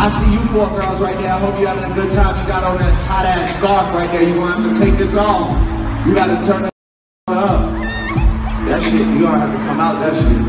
I see you four girls right there. I hope you're having a good time. You got on that hot ass scarf right there. You're gonna have to take this off. You gotta turn it up. That shit, you gonna have to come out that shit.